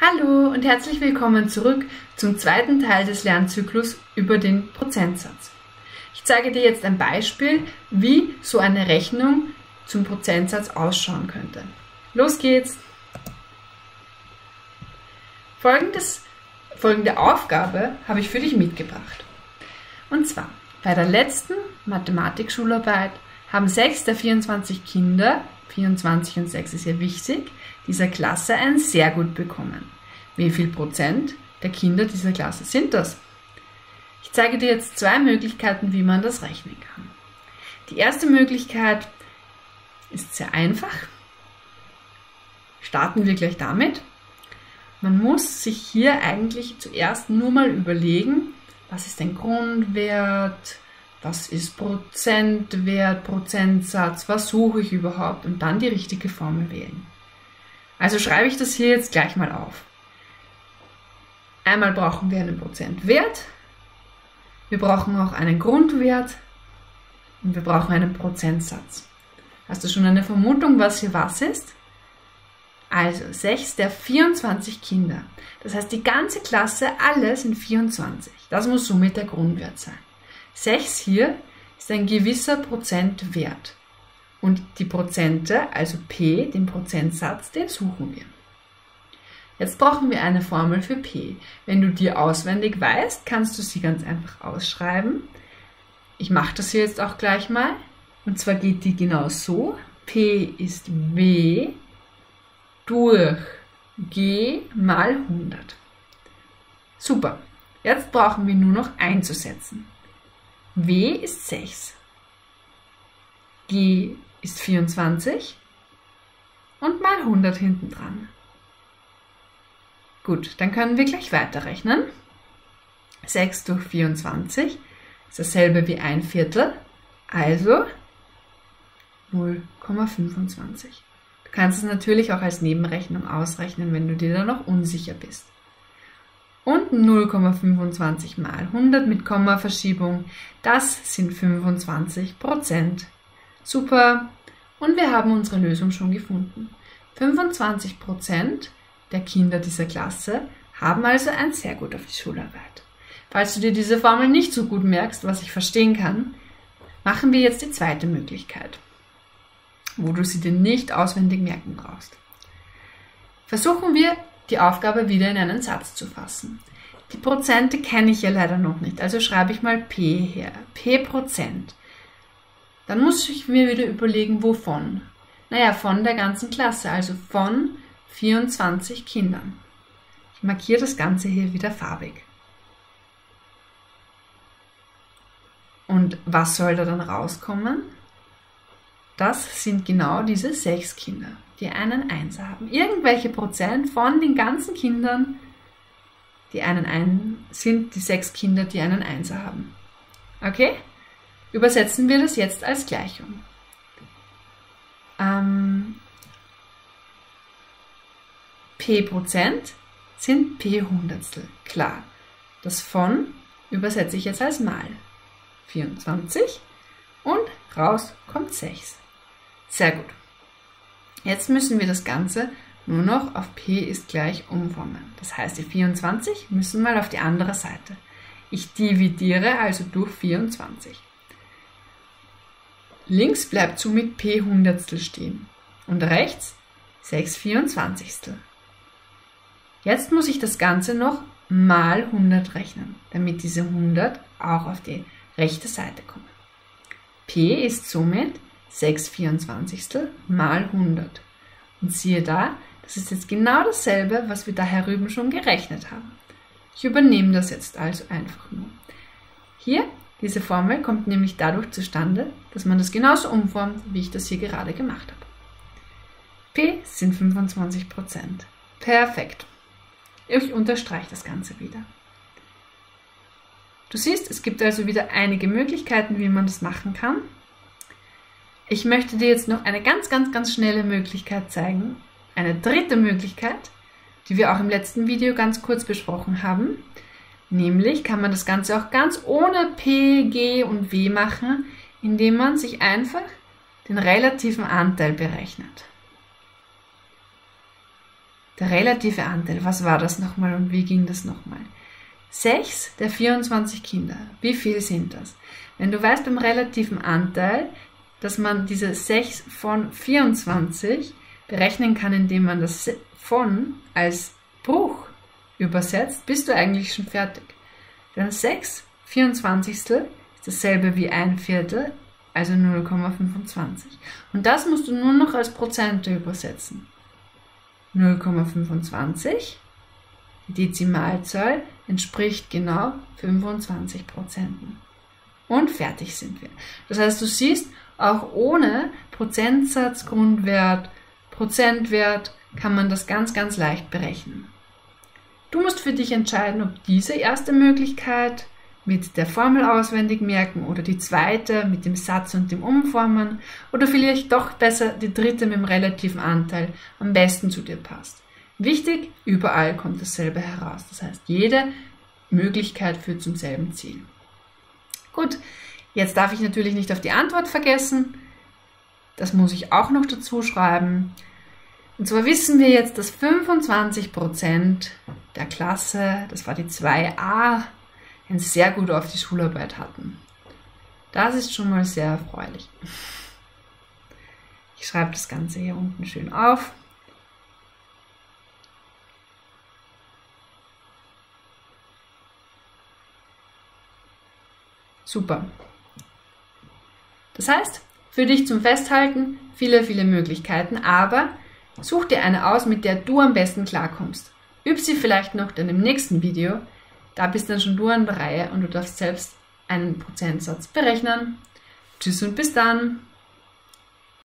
Hallo und herzlich willkommen zurück zum zweiten Teil des Lernzyklus über den Prozentsatz. Ich zeige dir jetzt ein Beispiel, wie so eine Rechnung zum Prozentsatz ausschauen könnte. Los geht's! Folgendes, folgende Aufgabe habe ich für dich mitgebracht. Und zwar, bei der letzten Mathematikschularbeit haben sechs der 24 Kinder, 24 und 6 ist ja wichtig, dieser Klasse ein sehr gut bekommen. Wie viel Prozent der Kinder dieser Klasse sind das? Ich zeige dir jetzt zwei Möglichkeiten, wie man das rechnen kann. Die erste Möglichkeit ist sehr einfach. Starten wir gleich damit. Man muss sich hier eigentlich zuerst nur mal überlegen, was ist ein Grundwert, was ist Prozentwert, Prozentsatz, was suche ich überhaupt und dann die richtige Formel wählen. Also schreibe ich das hier jetzt gleich mal auf. Einmal brauchen wir einen Prozentwert, wir brauchen auch einen Grundwert und wir brauchen einen Prozentsatz. Hast du schon eine Vermutung, was hier was ist? Also 6 der 24 Kinder. Das heißt, die ganze Klasse, alle sind 24. Das muss somit der Grundwert sein. 6 hier ist ein gewisser Prozentwert. Und die Prozente, also P, den Prozentsatz, den suchen wir. Jetzt brauchen wir eine Formel für P. Wenn du die auswendig weißt, kannst du sie ganz einfach ausschreiben. Ich mache das hier jetzt auch gleich mal. Und zwar geht die genau so. P ist W durch G mal 100. Super. Jetzt brauchen wir nur noch einzusetzen. W ist 6. G ist 24 und mal 100 hinten dran. Gut, dann können wir gleich weiterrechnen. 6 durch 24 ist dasselbe wie ein Viertel, also 0,25. Du kannst es natürlich auch als Nebenrechnung ausrechnen, wenn du dir da noch unsicher bist. Und 0,25 mal 100 mit Kommaverschiebung, das sind 25 Prozent. Super. Und wir haben unsere Lösung schon gefunden. 25 Prozent der Kinder dieser Klasse haben also ein sehr gut auf die Schularbeit. Falls du dir diese Formel nicht so gut merkst, was ich verstehen kann, machen wir jetzt die zweite Möglichkeit, wo du sie dir nicht auswendig merken brauchst. Versuchen wir, die Aufgabe wieder in einen Satz zu fassen. Die Prozente kenne ich ja leider noch nicht, also schreibe ich mal P her. P Prozent. Dann muss ich mir wieder überlegen, wovon. Naja, von der ganzen Klasse, also von 24 Kindern. Ich markiere das Ganze hier wieder farbig. Und was soll da dann rauskommen? Das sind genau diese sechs Kinder, die einen Einser haben. Irgendwelche Prozent von den ganzen Kindern, die einen ein sind die sechs Kinder, die einen Einser haben. Okay? Übersetzen wir das jetzt als Gleichung. Ähm, P Prozent sind P Hundertstel. Klar. Das von übersetze ich jetzt als mal. 24 und raus kommt 6. Sehr gut. Jetzt müssen wir das Ganze nur noch auf P ist gleich umformen. Das heißt, die 24 müssen mal auf die andere Seite. Ich dividiere also durch 24. Links bleibt somit P Hundertstel stehen und rechts 6 Vierundzwanzigstel. Jetzt muss ich das Ganze noch mal 100 rechnen, damit diese 100 auch auf die rechte Seite kommen. P ist somit 6 Vierundzwanzigstel mal 100. Und siehe da, das ist jetzt genau dasselbe, was wir da herüben schon gerechnet haben. Ich übernehme das jetzt also einfach nur. Hier diese Formel kommt nämlich dadurch zustande, dass man das genauso umformt, wie ich das hier gerade gemacht habe. P sind 25%. Perfekt. Ich unterstreiche das Ganze wieder. Du siehst, es gibt also wieder einige Möglichkeiten, wie man das machen kann. Ich möchte dir jetzt noch eine ganz, ganz, ganz schnelle Möglichkeit zeigen. Eine dritte Möglichkeit, die wir auch im letzten Video ganz kurz besprochen haben. Nämlich kann man das Ganze auch ganz ohne P, G und W machen, indem man sich einfach den relativen Anteil berechnet. Der relative Anteil, was war das nochmal und wie ging das nochmal? 6 der 24 Kinder, wie viel sind das? Wenn du weißt beim relativen Anteil, dass man diese 6 von 24 berechnen kann, indem man das von als Bruch übersetzt, bist du eigentlich schon fertig. Denn 6 24 ist dasselbe wie ein Viertel, also 0,25. Und das musst du nur noch als Prozente übersetzen. 0,25, die Dezimalzahl, entspricht genau 25 Prozenten. Und fertig sind wir. Das heißt, du siehst, auch ohne Prozentsatz, Grundwert, Prozentwert kann man das ganz, ganz leicht berechnen. Du musst für dich entscheiden, ob diese erste Möglichkeit mit der Formel auswendig merken oder die zweite mit dem Satz und dem Umformen oder vielleicht doch besser die dritte mit dem relativen Anteil am besten zu dir passt. Wichtig, überall kommt dasselbe heraus. Das heißt, jede Möglichkeit führt zum selben Ziel. Gut, jetzt darf ich natürlich nicht auf die Antwort vergessen. Das muss ich auch noch dazu schreiben. Und zwar wissen wir jetzt, dass 25% der Klasse, das war die 2a, ein sehr gut auf die Schularbeit hatten. Das ist schon mal sehr erfreulich. Ich schreibe das Ganze hier unten schön auf. Super. Das heißt, für dich zum Festhalten viele, viele Möglichkeiten, aber such dir eine aus, mit der du am besten klarkommst. Üb sie vielleicht noch in dem nächsten Video, da bist dann schon du an der Reihe und du darfst selbst einen Prozentsatz berechnen. Tschüss und bis dann!